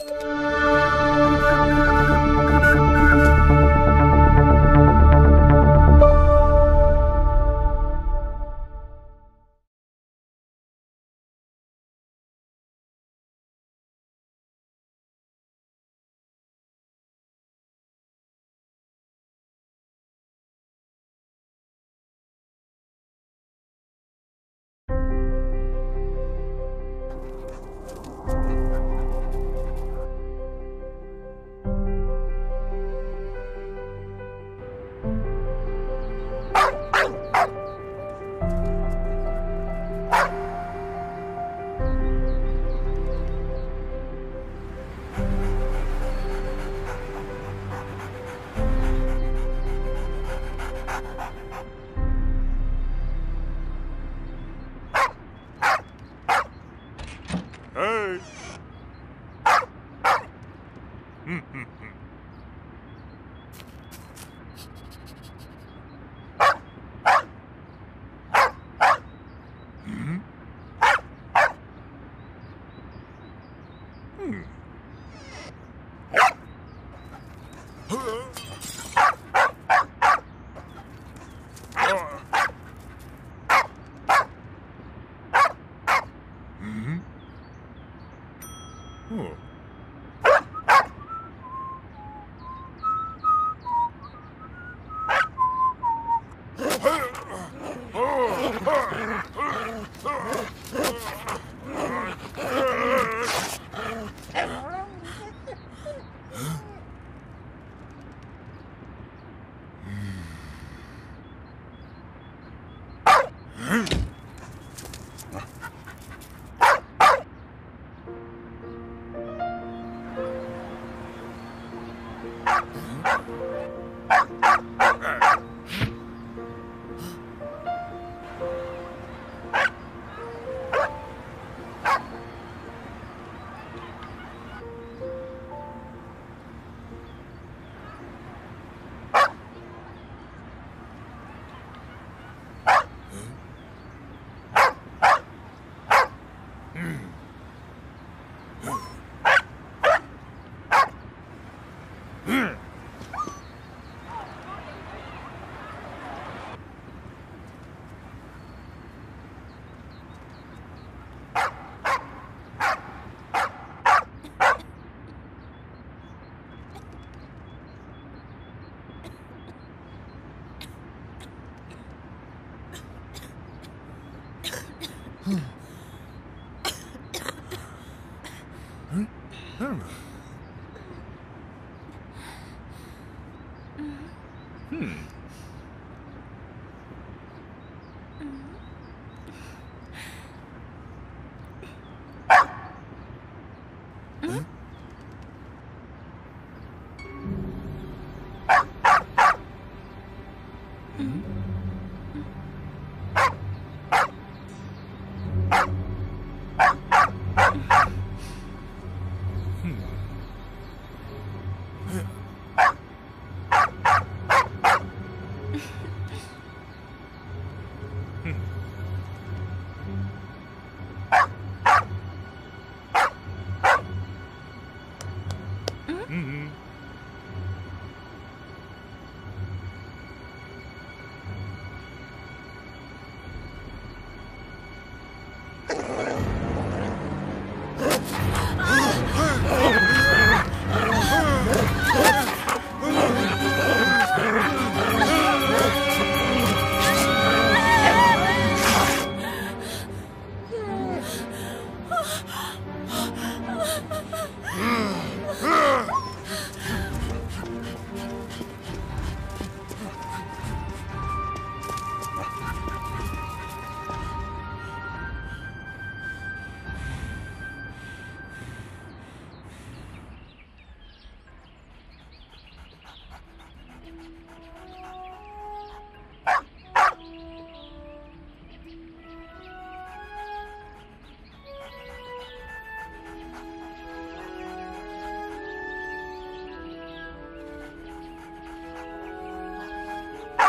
Hey! Hmm, hmm, hmm. Hmm? Hmm. Hmm? Oh. Hmm. Hmm. Mhm.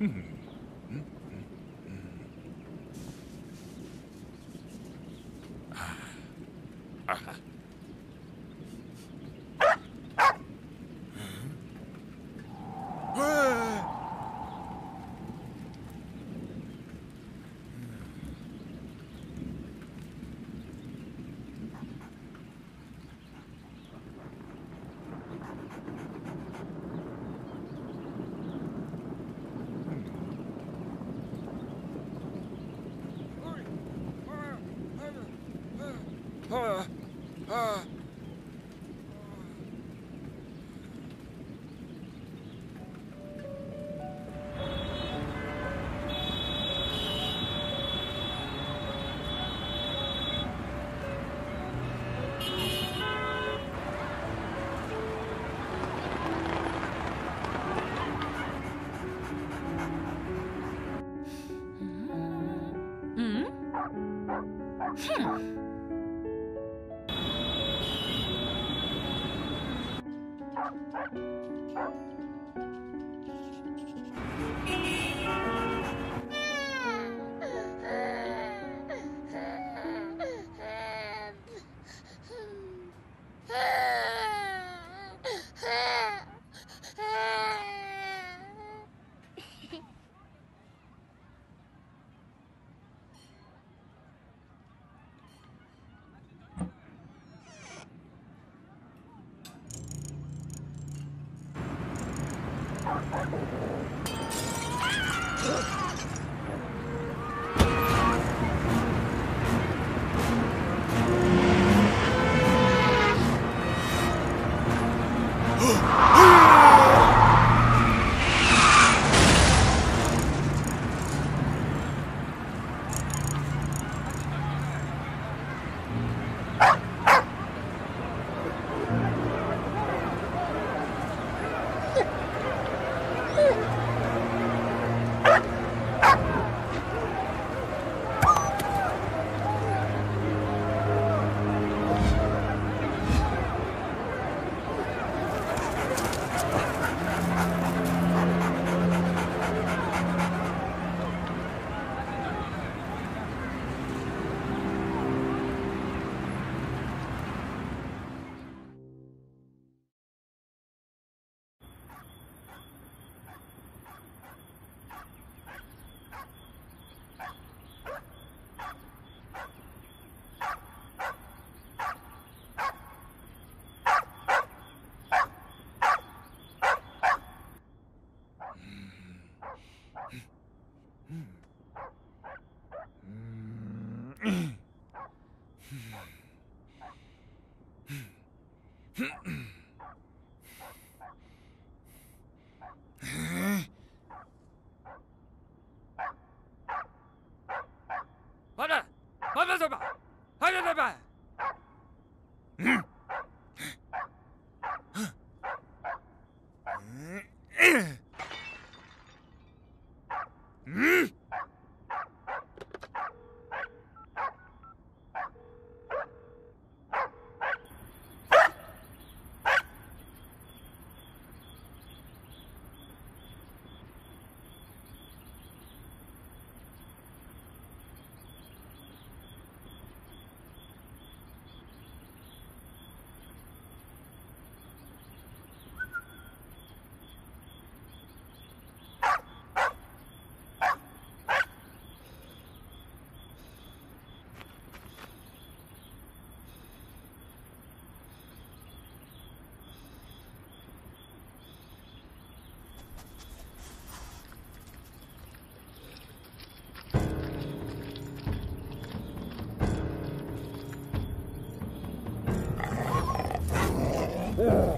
Hmm. 啊！Ah!